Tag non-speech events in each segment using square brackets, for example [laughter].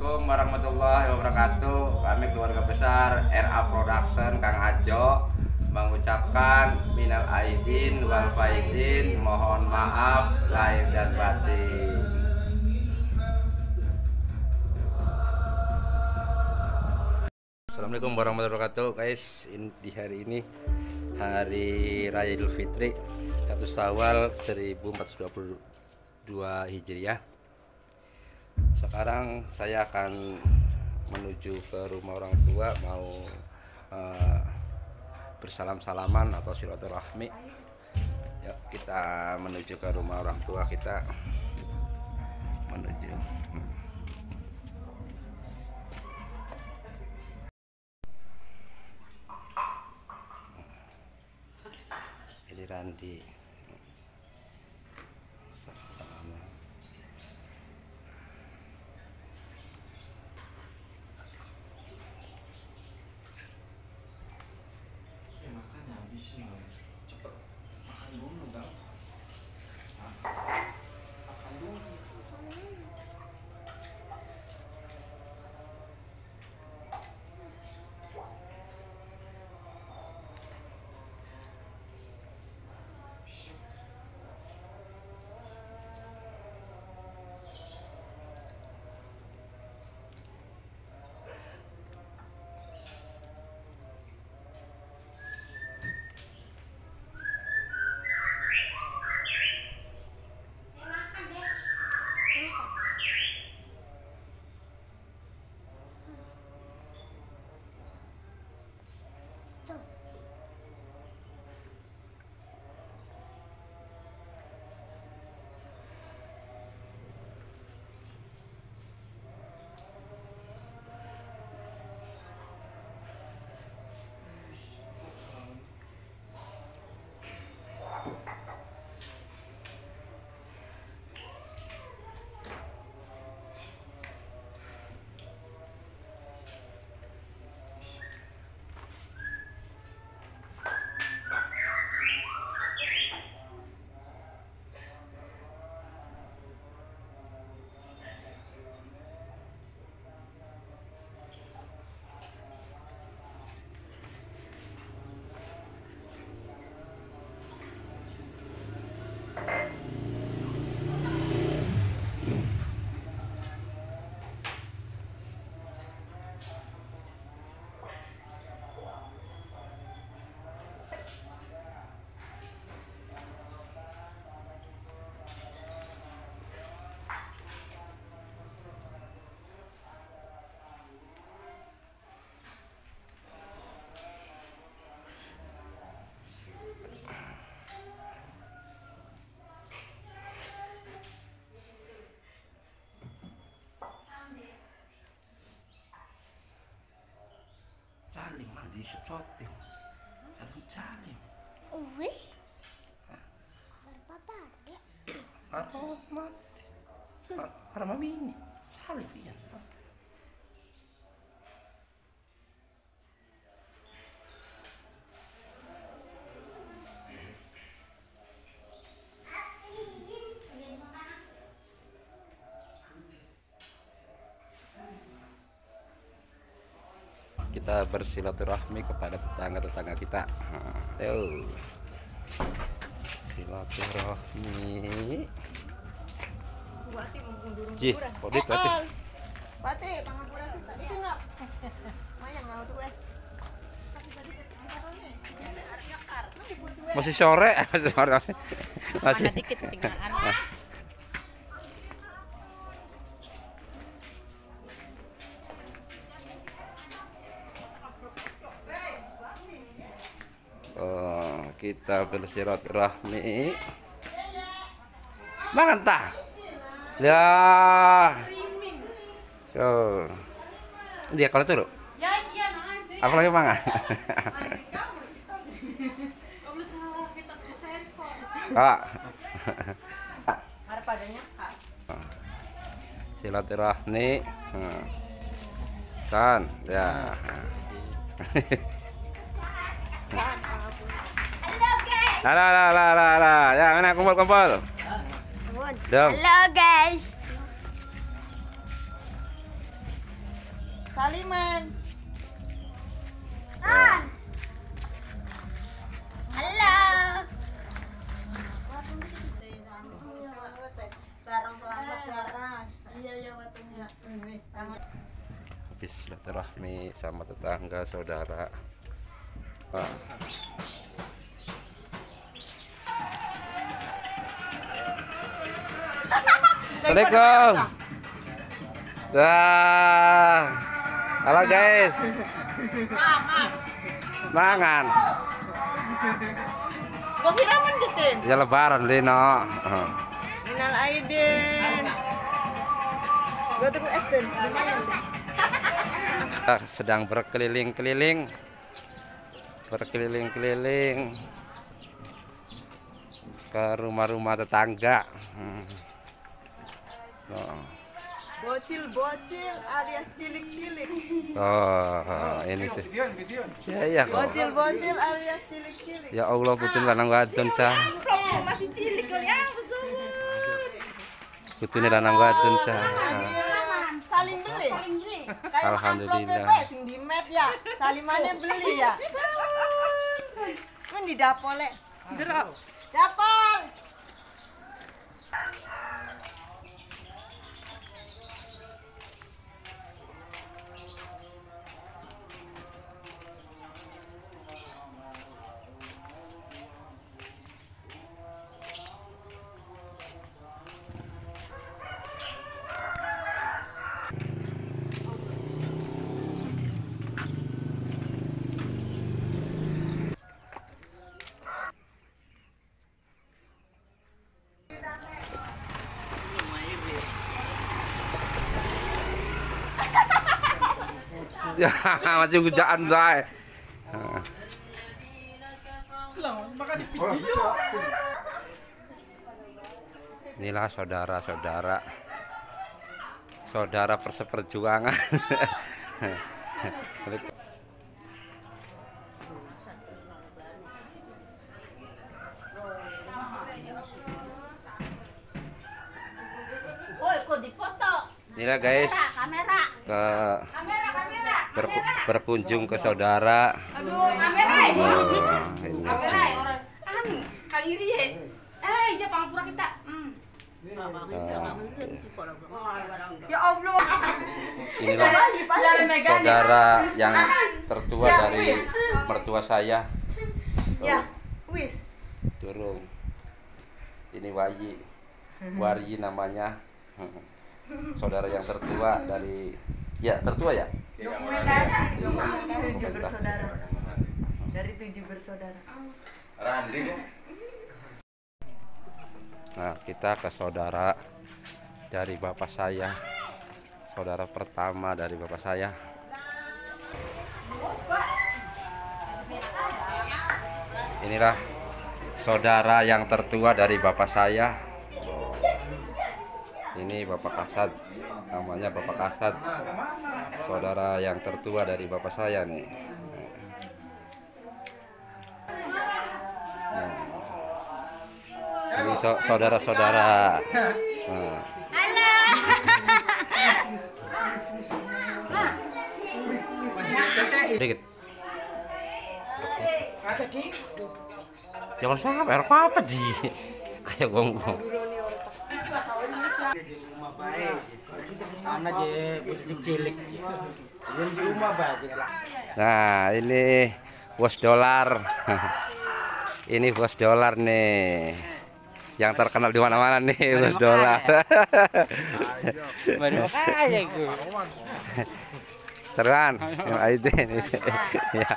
Assalamualaikum warahmatullahi wabarakatuh. Kami keluarga besar RA Production Kang Ajo mengucapkan minal aidin wal faizin, mohon maaf lahir dan batin. Assalamualaikum warahmatullahi wabarakatuh guys In- di hari ini hari Raya Idul Fitri 1 Syawal 1422 Hijriah sekarang saya akan menuju ke rumah orang tua mau eh, bersalam-salaman atau silaturahmi. Yuk kita menuju ke rumah orang tua kita. Menuju. Hmm. ini Randi Salim mah di secotin Salim salim Wis. Berpapa ada. Atau mah Para mami ini Salim iya kita bersilaturahmi kepada tetangga-tetangga kita. Yo. Silaturahmi. Buati mengundurung Ji, kodit berarti. Bate, pangapura kita. Itu enggak. Mayang enggak tuh es. Masih sore, [laughs] masih sore. Masih. Dikit singaan. Oh, kita bersilaturahmi. Mangan ta? Ya. Yo. Dia kalau tuh. Ya, iya. Apa lagi mangan? [laughs] Kak. [laughs] Silaturahmi. Hmm. Kan, ya. [laughs] Lah lah lah lah lah lah. Ya, mana kumpul kumpul. Dong. Halo guys. Halo. Waras. Iya ya banget. habis silaturahmi sama tetangga saudara Wah. Assalamualaikum Wah. Halo guys Mangan Kok kira mendetin? Ya lebaran Lino Minal Aidin. Gue tuh es lumayan. Kita sedang berkeliling-keliling berkeliling-keliling ke rumah-rumah tetangga Hmm. Oh, Bocil-bocil alias cilik-cilik. oh, ini sih ya ya kok Bocil-bocil alias cilik-cilik. ya Allah putun lanang wadon cah Masih cilik kali aku sebut. putune lanang wadon cah Salim beli. Alhamdulillah. sing di met ya. Salimannya beli ya. Kan di dapol lek. Jeruk. Dapol. Ya masih hujan bae inilah saudara-saudara saudara. Perseperjuangan. Inilah guys. Kamera. ke berkunjung ke saudara Aduh. Oh, ini. Anu, kang iri ye. Eh. Hmm. Ya Allah. inilah Dari Megan. saudara yang tertua dari mertua saya Ya, wis. Durung. Ini Wayi. [laughs] Waryi namanya. [laughs] Saudara yang tertua dari ya tertua ya? Dokumentasi. Tujuh bersaudara. Dari tujuh bersaudara. Nah, kita ke saudara dari bapak saya. Saudara pertama dari bapak saya. Inilah saudara yang tertua dari bapak saya. Ini Bapak Kasad. Namanya Bapak Kasad. Saudara yang tertua dari bapak saya nih. Ini so- saudara-saudara. Nah. Dikit. Jangan sampai apa apa ji. Kayak gonggong. Rumah baik sana je butuh cilik jadi di rumah baik Nah, ini bos dolar. [laughs] ini bos dolar nih. Yang terkenal di mana-mana nih, bos dolar. Aidin. [laughs] [laughs] ya.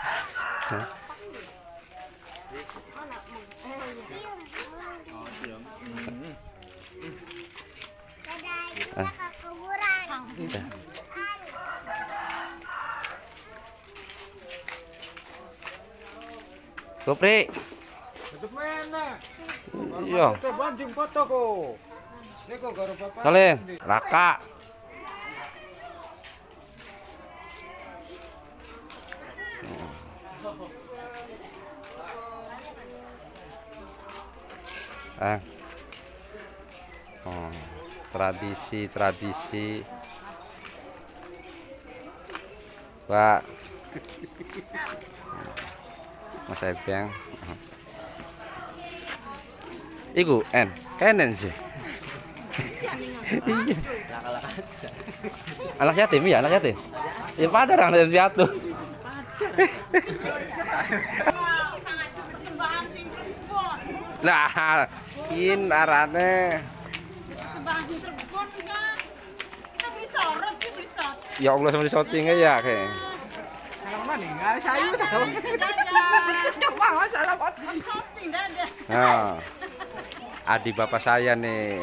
Dadah, kita ke kuburan. Kopri. Tutup mana Iya. Itu banjing foto ko ini kok karo bapak Salim, Raka. Ah. Oh, tradisi tradisi Pak Mas Ebeng Iku en kenen sih Iya. anak yatim ya anak yatim. Ya pada orang yatim piatu. Nah kin arane. Persembahan sing Cirebon enggak. Kita beli sorot sih beli sorot. ya Allah sama di shootingnya ya kayak Salah mana? Nggak sayu salah. Dadah. salah Shooting dadah. Nah, adik bapak saya nih,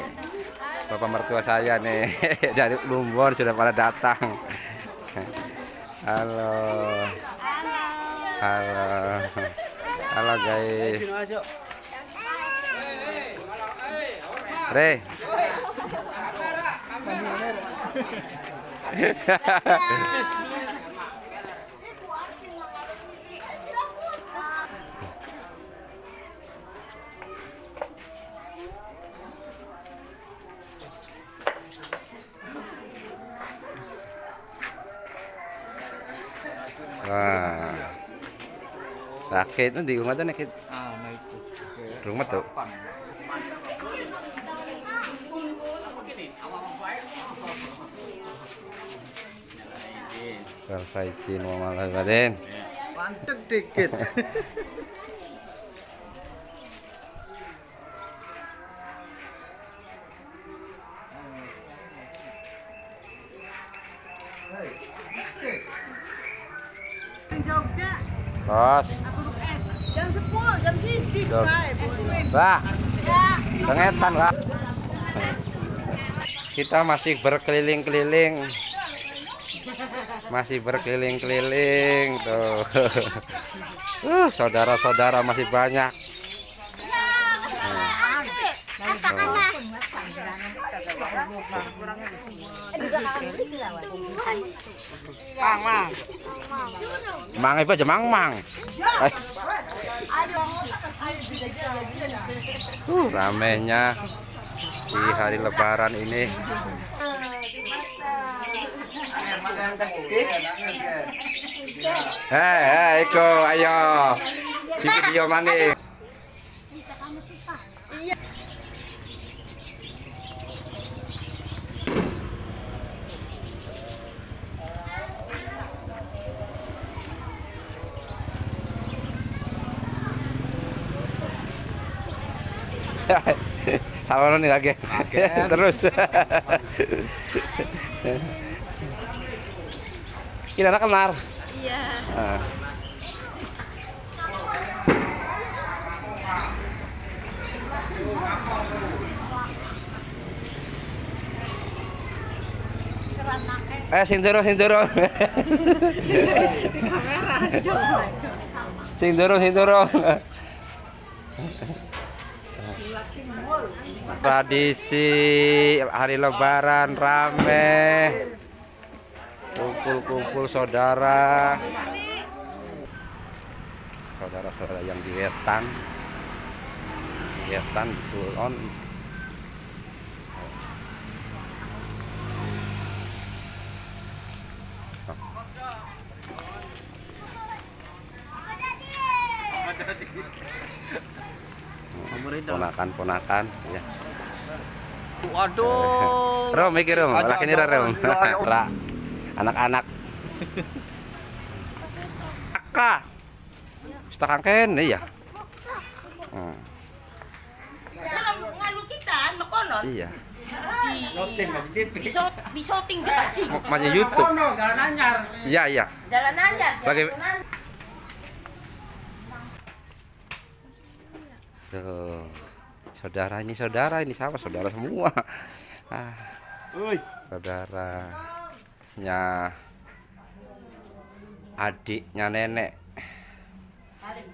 bapak mertua saya nih [laughs] dari Lumbon sudah pada datang. Halo, halo, halo guys. Sini aja. [laughs] wah, sakit nanti rumah tuh sakit. Ah, nah itu. Rumah tuh. Perbaiki normal badan. Pantek dikit. [laughs] Jogja, es. Jam 10, jam 1 Jam- bae, bukuin. wah, kengetan lah. Kita masih berkeliling-keliling. Masih berkeliling-keliling tuh. [laughs] Uh, saudara-saudara masih banyak. Mang apa aja mang mang. Eh. Ramenya di hari lebaran ini. Hei, hei, Iko, ayo. Di video mana? Sama nih lagi. [laughs] Terus. Kira kenar. Iya. Ah. Eh, sing durung, sing durung. Sing durung, sing durung. Tradisi hari lebaran rame. Kumpul-kumpul saudara. Saudara-saudara yang di wetan. Wetan di Kulon. Ponakan-ponakan ya. Waduh. Rom mikir Rom, laki ini Rom. Ra. Anak-anak. Kakak. Setakan ken iya. Hmm, ngalu kita, iya. Di TV. di shot di shooting tadi. Masih YouTube. Iya, iya. Jalan. Lagi- Tuh. Saudara ini saudara ini siapa? Saudara semua. Ah, saudaranya adiknya nenek.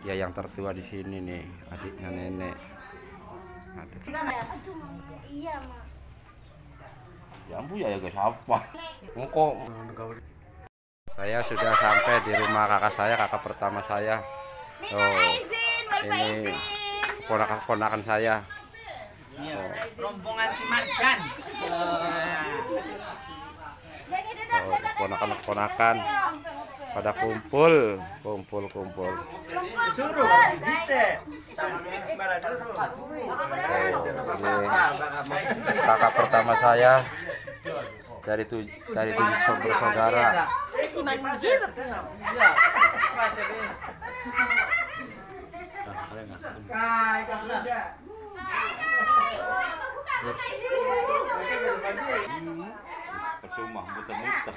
Ya yang tertua di sini nih, adiknya nenek. Aduh. Iya, Mak. Ya ampun ya ya guys apa? Ngoko. Saya sudah sampai di rumah kakak saya, kakak pertama saya. Oh, ini. Ponakan-ponakan saya. Rombongan Marjan. Oh, ponakan-ponakan. pada kumpul kumpul kumpul ini kakak pertama saya dari tu dari tujuh bersaudara Kai, kamu udah. percuma muter-muter